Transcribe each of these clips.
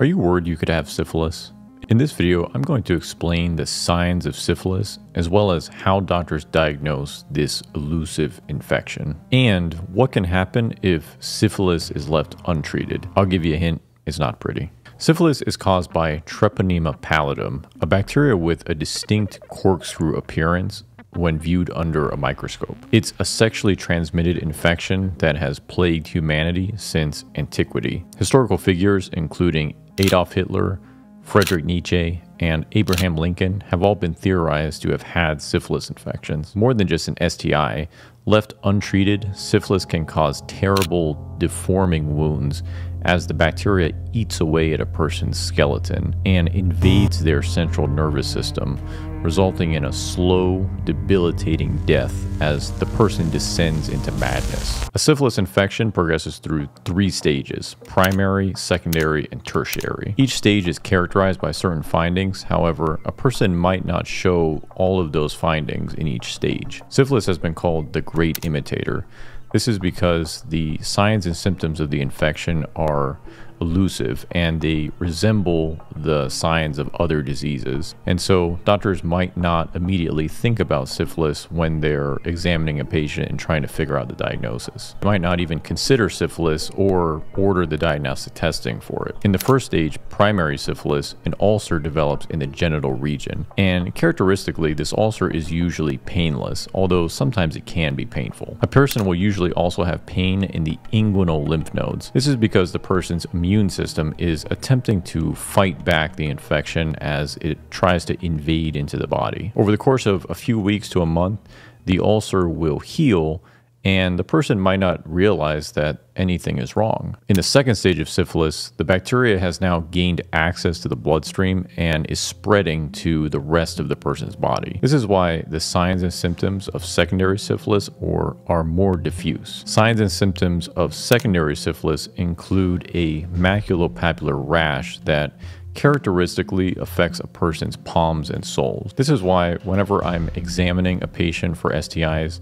Are you worried you could have syphilis? In this video, I'm going to explain the signs of syphilis as well as how doctors diagnose this elusive infection and what can happen if syphilis is left untreated. I'll give you a hint, it's not pretty. Syphilis is caused by Treponema pallidum, a bacteria with a distinct corkscrew appearance when viewed under a microscope. It's a sexually transmitted infection that has plagued humanity since antiquity. Historical figures, including Adolf Hitler, Friedrich Nietzsche, and Abraham Lincoln have all been theorized to have had syphilis infections. More than just an STI, left untreated, syphilis can cause terrible, deforming wounds as the bacteria eats away at a person's skeleton and invades their central nervous system, resulting in a slow, debilitating death as the person descends into madness. A syphilis infection progresses through three stages primary, secondary, and tertiary. Each stage is characterized by certain findings, however, a person might not show all of those findings in each stage. Syphilis has been called the great imitator. This is because the signs and symptoms of the infection are elusive and they resemble the signs of other diseases. And so doctors might not immediately think about syphilis when they're examining a patient and trying to figure out the diagnosis. They might not even consider syphilis or order the diagnostic testing for it. In the first stage, primary syphilis, an ulcer develops in the genital region. And characteristically, this ulcer is usually painless, although sometimes it can be painful. A person will usually also have pain in the inguinal lymph nodes. This is because the person's immune immune system is attempting to fight back the infection as it tries to invade into the body. Over the course of a few weeks to a month, the ulcer will heal and the person might not realize that anything is wrong. In the second stage of syphilis, the bacteria has now gained access to the bloodstream and is spreading to the rest of the person's body. This is why the signs and symptoms of secondary syphilis or are more diffuse. Signs and symptoms of secondary syphilis include a maculopapular rash that characteristically affects a person's palms and soles. This is why whenever I'm examining a patient for STIs,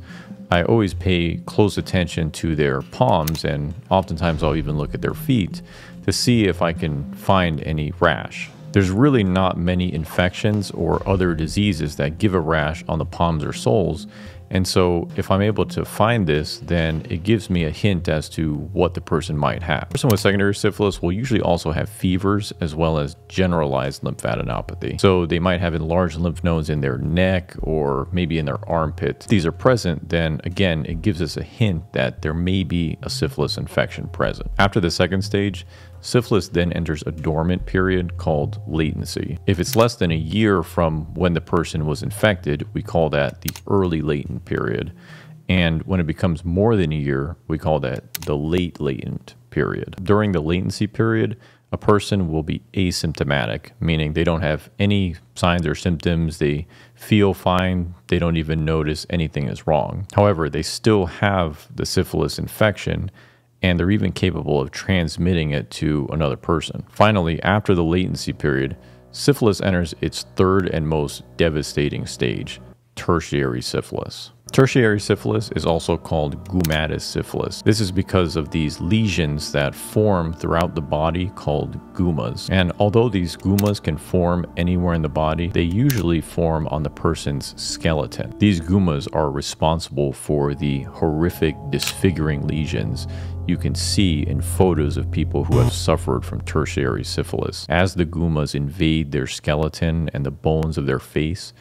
I always pay close attention to their palms and oftentimes I'll even look at their feet to see if I can find any rash. There's really not many infections or other diseases that give a rash on the palms or soles, and so if I'm able to find this, then it gives me a hint as to what the person might have. A person with secondary syphilis will usually also have fevers as well as generalized lymphadenopathy. So they might have enlarged lymph nodes in their neck or maybe in their armpit. If these are present, then again, it gives us a hint that there may be a syphilis infection present. After the second stage, Syphilis then enters a dormant period called latency. If it's less than a year from when the person was infected, we call that the early latent period. And when it becomes more than a year, we call that the late latent period. During the latency period, a person will be asymptomatic, meaning they don't have any signs or symptoms. They feel fine. They don't even notice anything is wrong. However, they still have the syphilis infection and they're even capable of transmitting it to another person. Finally, after the latency period, syphilis enters its third and most devastating stage, tertiary syphilis. Tertiary syphilis is also called gummatous syphilis. This is because of these lesions that form throughout the body called gummas. And although these gummas can form anywhere in the body, they usually form on the person's skeleton. These gummas are responsible for the horrific disfiguring lesions you can see in photos of people who have suffered from tertiary syphilis. As the gummas invade their skeleton and the bones of their face,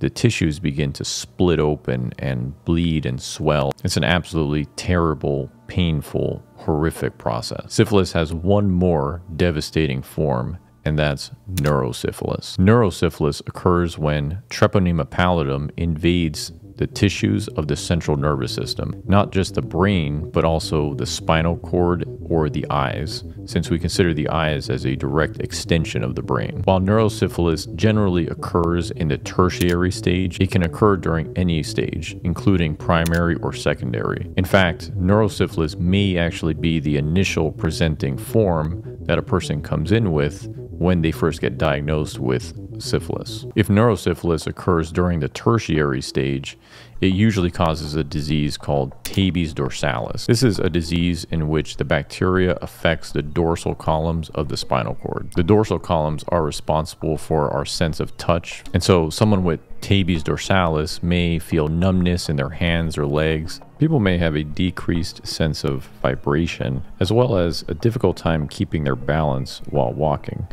the tissues begin to split open and bleed and swell. It's an absolutely terrible, painful, horrific process. Syphilis has one more devastating form, and that's neurosyphilis. Neurosyphilis occurs when Treponema pallidum invades the tissues of the central nervous system, not just the brain, but also the spinal cord or the eyes, since we consider the eyes as a direct extension of the brain. While neurosyphilis generally occurs in the tertiary stage, it can occur during any stage, including primary or secondary. In fact, neurosyphilis may actually be the initial presenting form that a person comes in with when they first get diagnosed with syphilis. If neurosyphilis occurs during the tertiary stage, it usually causes a disease called tabes dorsalis. This is a disease in which the bacteria affects the dorsal columns of the spinal cord. The dorsal columns are responsible for our sense of touch, and so someone with tabes dorsalis may feel numbness in their hands or legs. People may have a decreased sense of vibration, as well as a difficult time keeping their balance while walking.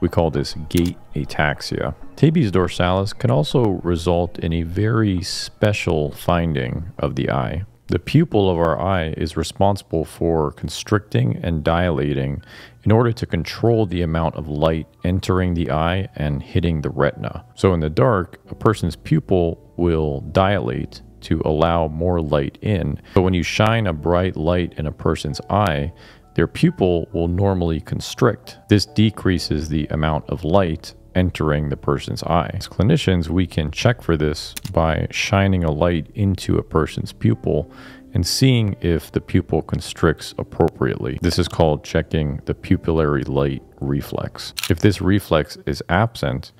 We call this gait ataxia. Tabes dorsalis can also result in a very special finding of the eye. The pupil of our eye is responsible for constricting and dilating in order to control the amount of light entering the eye and hitting the retina. So in the dark, a person's pupil will dilate to allow more light in. But when you shine a bright light in a person's eye, their pupil will normally constrict. This decreases the amount of light entering the person's eye. As clinicians, we can check for this by shining a light into a person's pupil and seeing if the pupil constricts appropriately. This is called checking the pupillary light reflex. If this reflex is absent,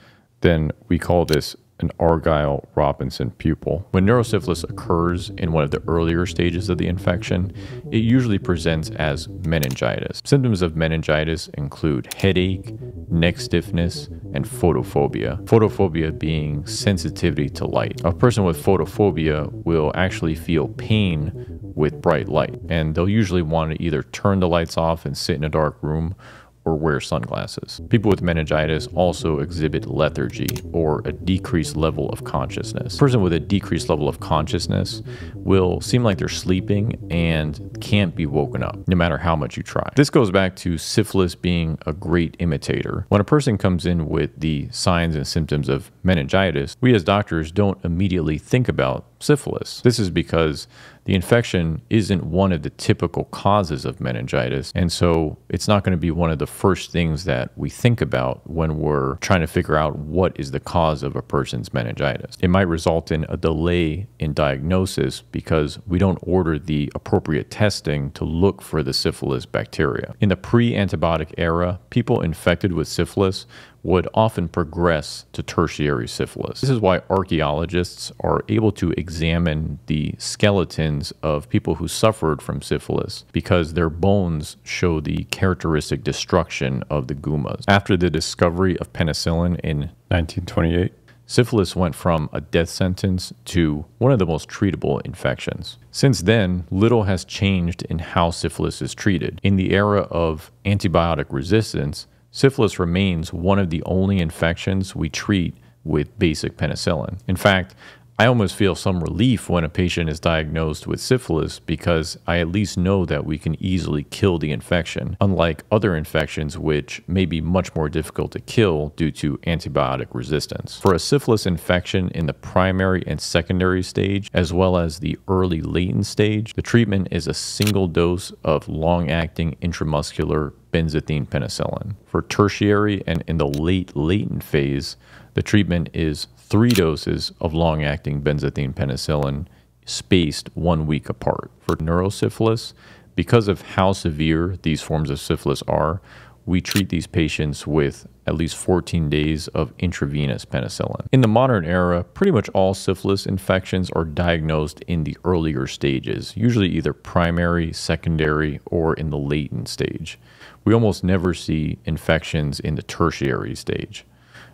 then we call this an Argyll Robertson pupil. When neurosyphilis occurs in one of the earlier stages of the infection, it usually presents as meningitis. Symptoms of meningitis include headache, neck stiffness, and photophobia. Photophobia being sensitivity to light. A person with photophobia will actually feel pain with bright light, and they'll usually want to either turn the lights off and sit in a dark room or wear sunglasses. People with meningitis also exhibit lethargy or a decreased level of consciousness. A person with a decreased level of consciousness will seem like they're sleeping and can't be woken up no matter how much you try. This goes back to syphilis being a great imitator. When a person comes in with the signs and symptoms of meningitis, we as doctors don't immediately think about syphilis. This is because the infection isn't one of the typical causes of meningitis. And so it's not going to be one of the first things that we think about when we're trying to figure out what is the cause of a person's meningitis. It might result in a delay in diagnosis because we don't order the appropriate testing to look for the syphilis bacteria. In the pre antibiotic era, people infected with syphilis would often progress to tertiary syphilis. This is why archaeologists are able to examine the skeletons of people who suffered from syphilis because their bones show the characteristic destruction of the gummas. After the discovery of penicillin in 1928, syphilis went from a death sentence to one of the most treatable infections. Since then, little has changed in how syphilis is treated. In the era of antibiotic resistance, Syphilis remains one of the only infections we treat with basic penicillin. In fact, I almost feel some relief when a patient is diagnosed with syphilis because I at least know that we can easily kill the infection, unlike other infections which may be much more difficult to kill due to antibiotic resistance. For a syphilis infection in the primary and secondary stage, as well as the early latent stage, the treatment is a single dose of long acting intramuscular benzathine penicillin. For tertiary and in the late latent phase, the treatment is three doses of long acting benzathine penicillin spaced one week apart. For neurosyphilis, because of how severe these forms of syphilis are, we treat these patients with at least 14 days of intravenous penicillin. In the modern era, pretty much all syphilis infections are diagnosed in the earlier stages, usually either primary, secondary, or in the latent stage. We almost never see infections in the tertiary stage.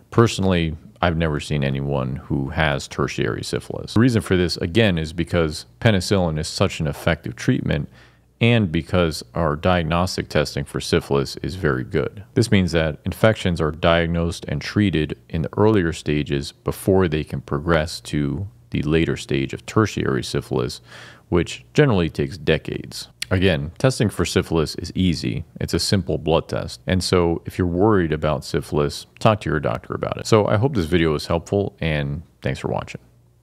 Personally, I've never seen anyone who has tertiary syphilis. The reason for this, again, is because penicillin is such an effective treatment and because our diagnostic testing for syphilis is very good. This means that infections are diagnosed and treated in the earlier stages before they can progress to the later stage of tertiary syphilis, which generally takes decades. Again, testing for syphilis is easy. It's a simple blood test. And so if you're worried about syphilis, talk to your doctor about it. So I hope this video was helpful and thanks for watching.